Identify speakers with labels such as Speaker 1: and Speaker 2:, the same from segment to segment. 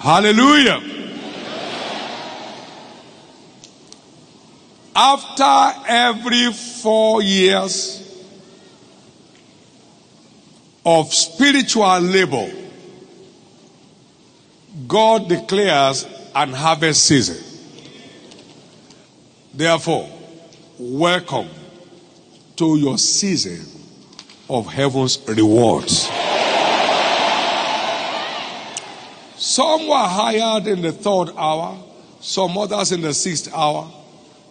Speaker 1: Hallelujah. After every four years of spiritual labor, God declares an harvest season. Therefore, welcome to your season of heaven's rewards. Some were hired in the third hour, some others in the sixth hour,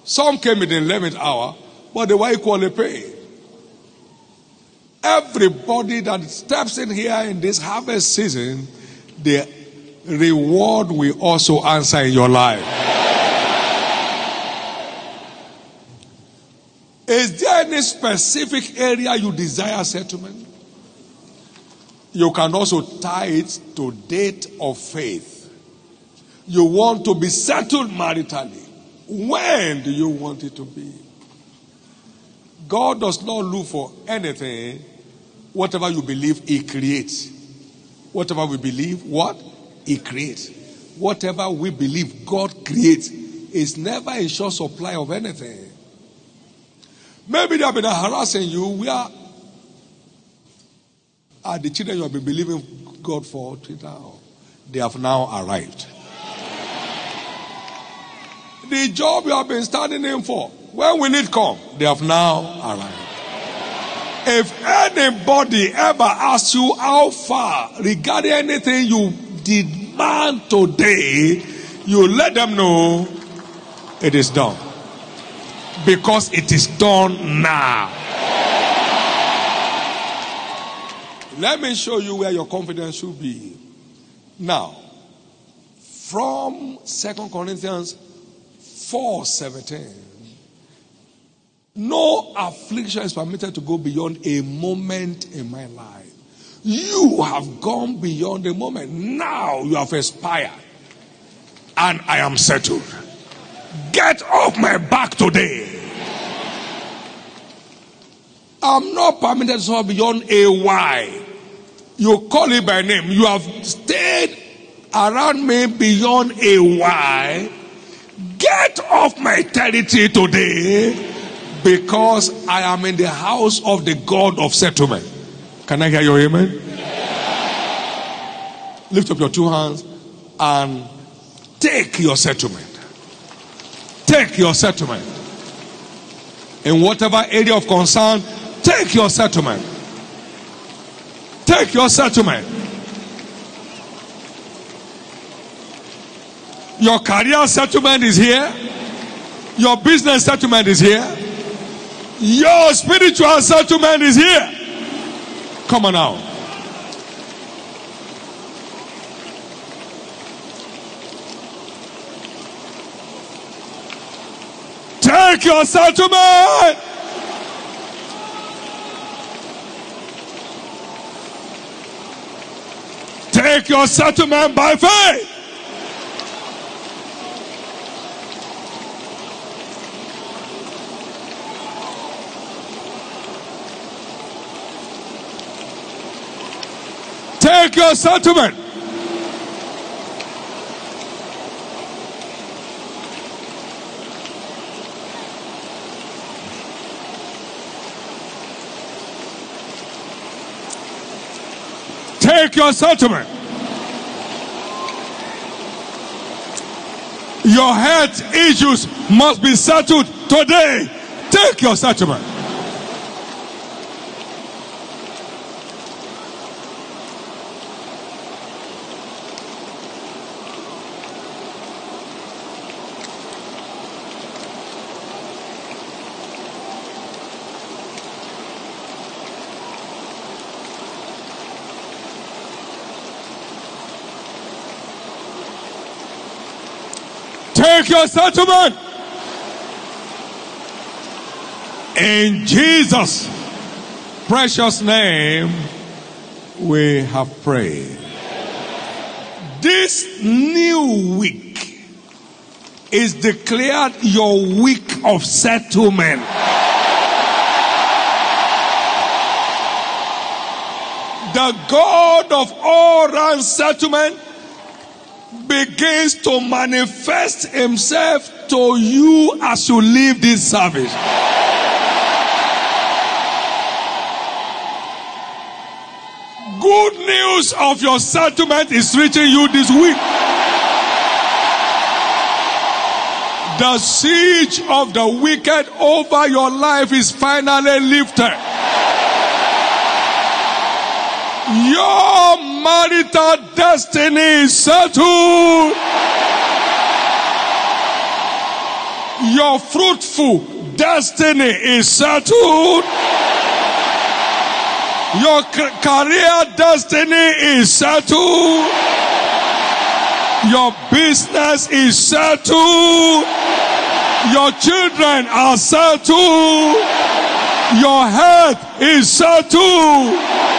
Speaker 1: some came in the eleventh hour, but they were equally paid. Everybody that steps in here in this harvest season, the reward will also answer in your life. Is there any specific area you desire settlement? You can also tie it to date of faith. You want to be settled maritally. When do you want it to be? God does not look for anything. Whatever you believe, He creates. Whatever we believe, what? He creates. Whatever we believe God creates is never a short supply of anything. Maybe they have been harassing you. We are, are the children you have been believing God for now. They have now arrived. The job you have been standing in for, when will it come? They have now arrived. If anybody ever asks you how far regarding anything you demand today, you let them know it is done. Because it is done now. Let me show you where your confidence should be. Now, from Second Corinthians 4 17. No affliction is permitted to go beyond a moment in my life. You have gone beyond a moment. Now you have expired. And I am settled. Get off my back today. I'm not permitted to go beyond a why. You call it by name. You have stayed around me beyond a why. Get off my territory today because I am in the house of the God of settlement. Can I hear your amen? Lift up your two hands and take your settlement. Take your settlement. In whatever area of concern, take your settlement. Take your settlement. Your career settlement is here. Your business settlement is here. Your spiritual settlement is here. Come on now. Take your settlement. Take your settlement by faith. Take your settlement. Take your settlement. Your health issues must be settled today. Take your settlement. Take your settlement. In Jesus' precious name, we have prayed. This new week is declared your week of settlement. The God of all round settlement begins to manifest himself to you as you leave this service. Good news of your settlement is reaching you this week. The siege of the wicked over your life is finally lifted. Your marital destiny is settled. Your fruitful destiny is settled. Your career destiny is settled. Your business is settled. Your children are settled. Your health is settled.